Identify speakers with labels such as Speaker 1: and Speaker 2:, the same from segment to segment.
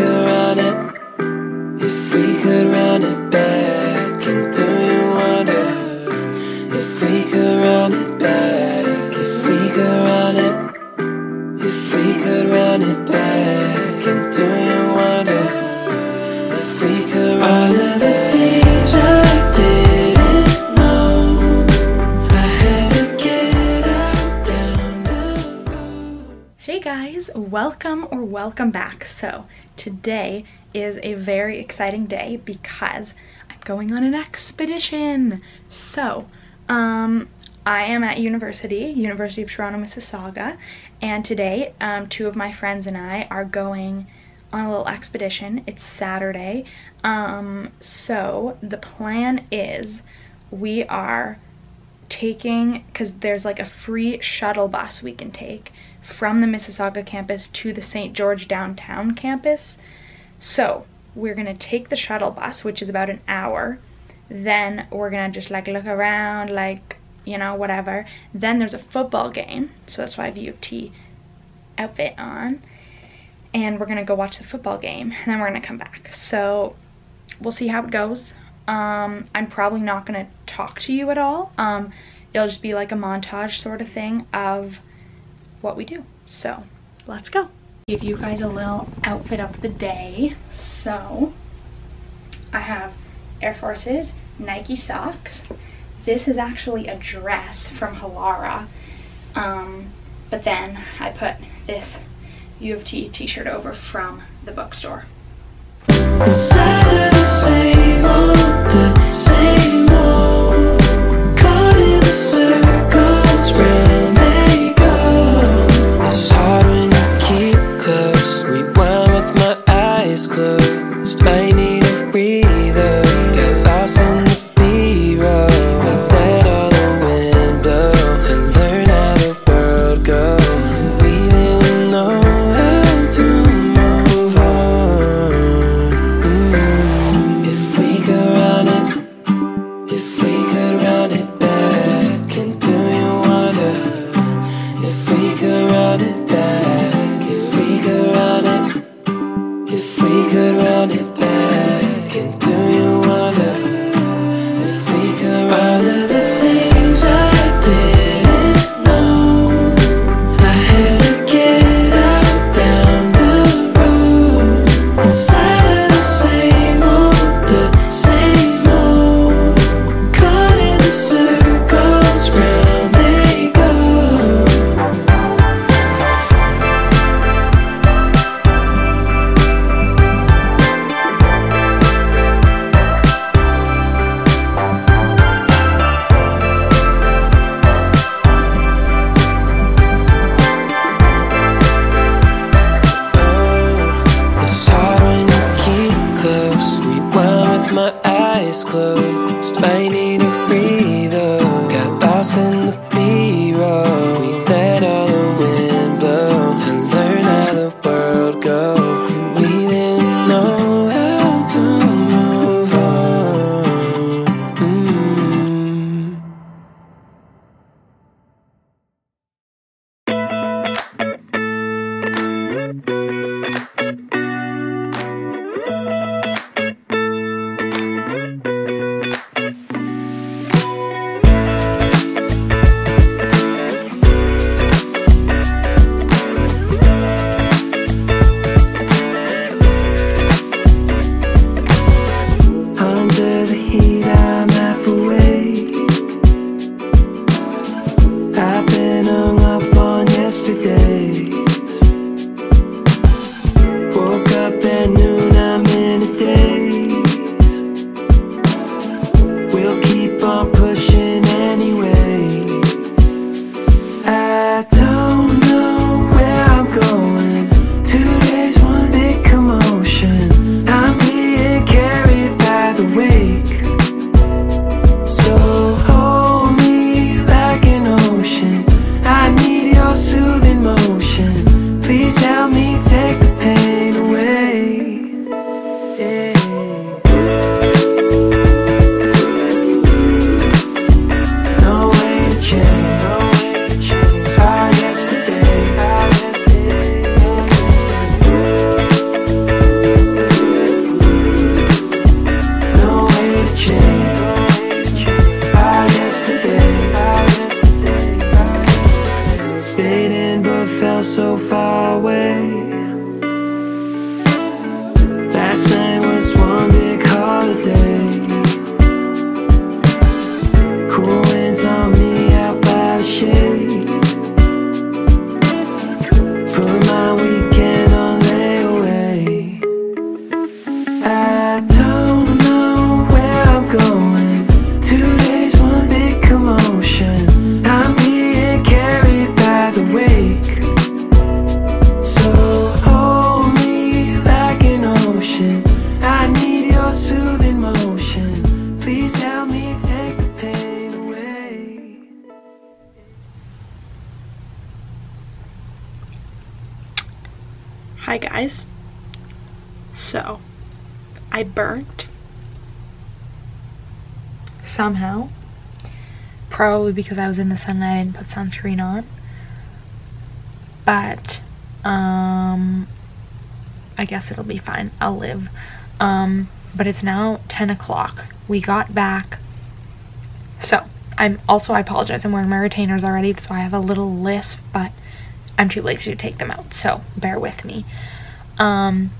Speaker 1: could run it, if we could run it
Speaker 2: guys, welcome or welcome back. So, today is a very exciting day because I'm going on an expedition. So, um, I am at university, University of Toronto, Mississauga, and today um, two of my friends and I are going on a little expedition. It's Saturday. Um, so, the plan is we are taking because there's like a free shuttle bus we can take from the Mississauga campus to the St. George downtown campus. So we're gonna take the shuttle bus, which is about an hour. Then we're gonna just like look around, like you know, whatever. Then there's a football game, so that's why I have U of T outfit on. And we're gonna go watch the football game, and then we're gonna come back. So we'll see how it goes. Um, I'm probably not gonna talk to you at all. Um, it'll just be like a montage sort of thing of what we do. So let's go. Give you guys a little outfit of the day. So I have Air Forces, Nike socks. This is actually a dress from Halara. Um, but then I put this U of T t-shirt over from the bookstore.
Speaker 1: The that time. Ocean. I need your soothing motion. Please help me take the pain away.
Speaker 2: Hi guys. So, I burnt somehow. Probably because I was in the sun and I didn't put sunscreen on. But um I guess it'll be fine. I'll live. Um but it's now 10 o'clock. We got back. So, I'm also I apologize. I'm wearing my retainers already, so I have a little lisp, but I'm too lazy to take them out, so bear with me. Um,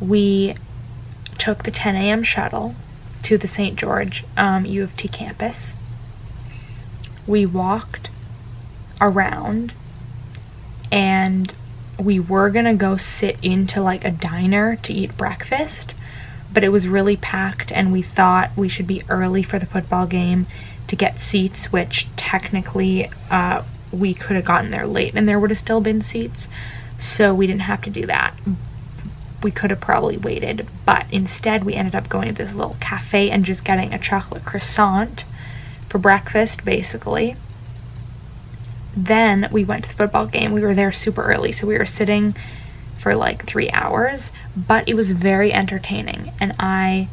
Speaker 2: we took the 10 a.m. shuttle to the St. George um, U of T campus. We walked around and we were gonna go sit into like a diner to eat breakfast, but it was really packed and we thought we should be early for the football game to get seats, which technically uh, we could have gotten there late and there would have still been seats. So we didn't have to do that. We could have probably waited, but instead we ended up going to this little cafe and just getting a chocolate croissant for breakfast, basically. Then we went to the football game. We were there super early, so we were sitting for like three hours, but it was very entertaining. And I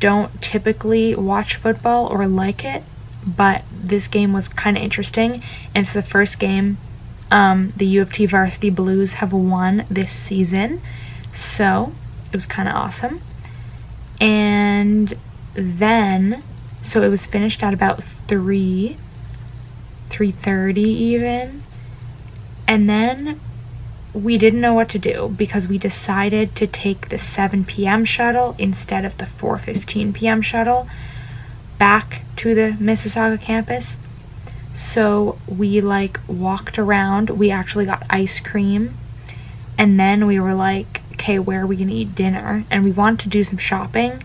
Speaker 2: don't typically watch football or like it, but this game was kind of interesting. And it's the first game um, the U of T Varsity Blues have won this season, so it was kind of awesome. And then, so it was finished at about three, three thirty even, and then we didn't know what to do because we decided to take the 7 p.m. shuttle instead of the 4:15 p.m. shuttle back to the Mississauga campus. So we like walked around. We actually got ice cream. And then we were like, okay, where are we to eat dinner? And we wanted to do some shopping,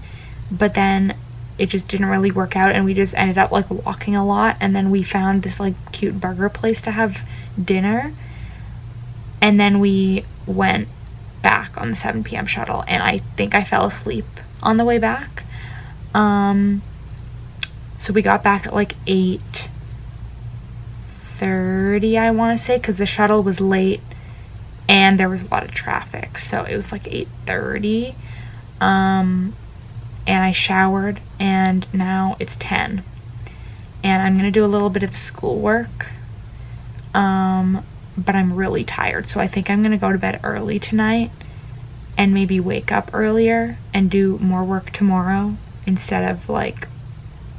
Speaker 2: but then it just didn't really work out and we just ended up like walking a lot and then we found this like cute burger place to have dinner and then we went back on the 7 p.m. shuttle and I think I fell asleep on the way back. Um so we got back at like 8 30 I want to say cuz the shuttle was late and there was a lot of traffic. So it was like 8:30. Um and I showered and now it's 10. And I'm to do a little bit of schoolwork. Um but I'm really tired. So I think I'm to go to bed early tonight and maybe wake up earlier and do more work tomorrow instead of like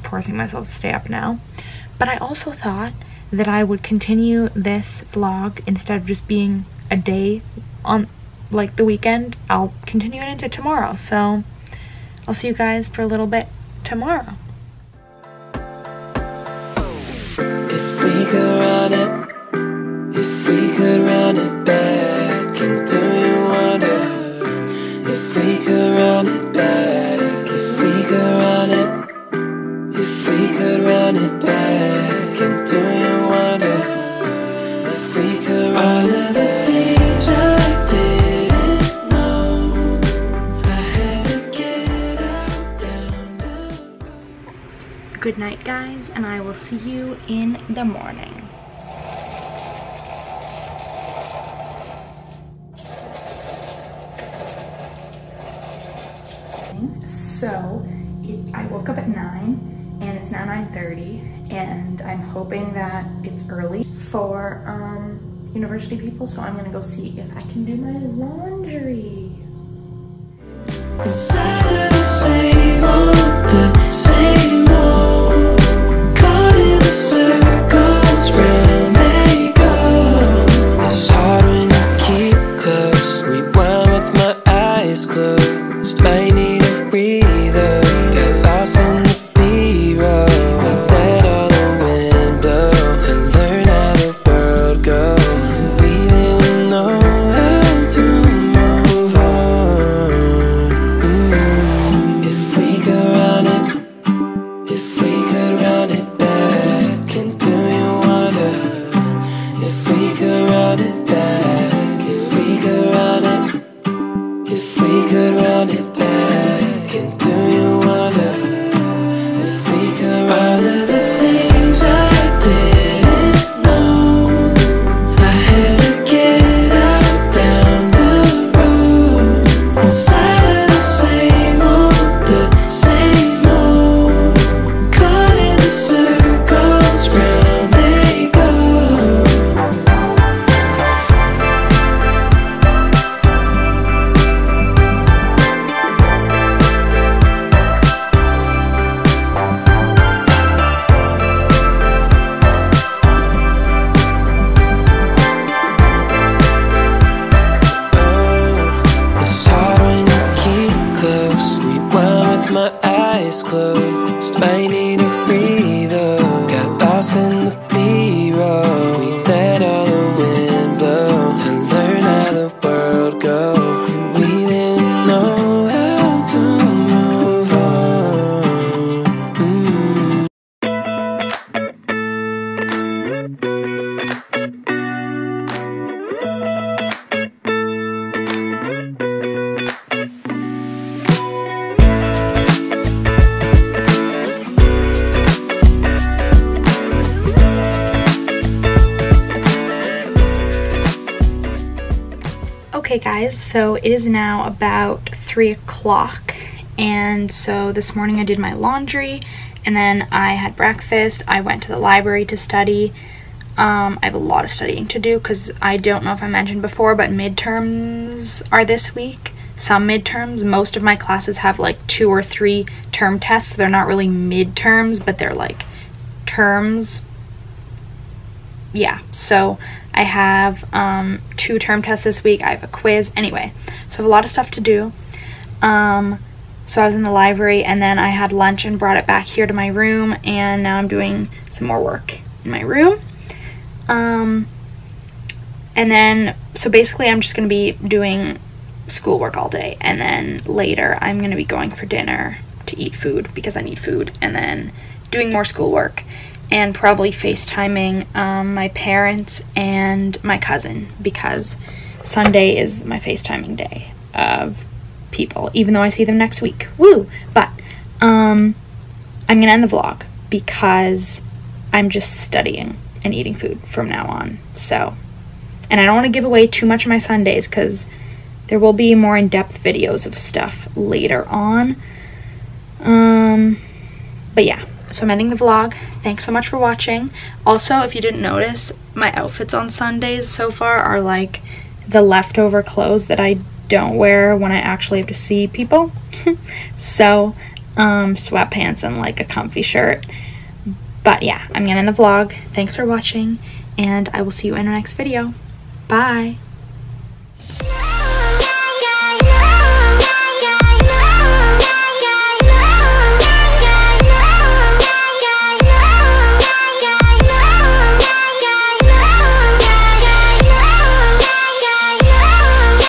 Speaker 2: forcing myself to stay up now. But I also thought that I would continue this vlog instead of just being a day on like the weekend. I'll continue it into tomorrow. So I'll see you guys for a little bit tomorrow. Night, guys, and I will see you in the morning. So, it, I woke up at 9 and it's now 9.30 and I'm hoping that it's early for um, university people so I'm gonna go see if I can do my laundry.
Speaker 1: my eyes closed. I need
Speaker 2: Okay, guys, so it is now about 3 o'clock, and so this morning I did my laundry, and then I had breakfast. I went to the library to study. Um, I have a lot of studying to do because I don't know if I mentioned before, but midterms are this week. Some midterms. Most of my classes have like two or three term tests, so they're not really midterms, but they're like terms. Yeah, so I have um, two term tests this week. I have a quiz. Anyway, so I have a lot of stuff to do. Um, so I was in the library and then I had lunch and brought it back here to my room and now I'm doing some more work in my room. Um, and then, so basically I'm just going to be doing schoolwork all day and then later I'm going to be going for dinner to eat food because I need food and then doing more schoolwork and probably FaceTiming um, my parents and my cousin because Sunday is my FaceTiming day of people, even though I see them next week. Woo! But um, I'm gonna end the vlog because I'm just studying and eating food from now on. So, and I don't want to give away too much of my Sundays because there will be more in-depth videos of stuff later on. Um, but yeah, so I'm ending the vlog. Thanks so much for watching. Also, if you didn't notice, my outfits on Sundays so far are like the leftover clothes that I don't wear when I actually have to see people. so, um, sweatpants and like a comfy shirt. But yeah, I'm gonna end the vlog. Thanks for watching, and I will see you in our next video. Bye!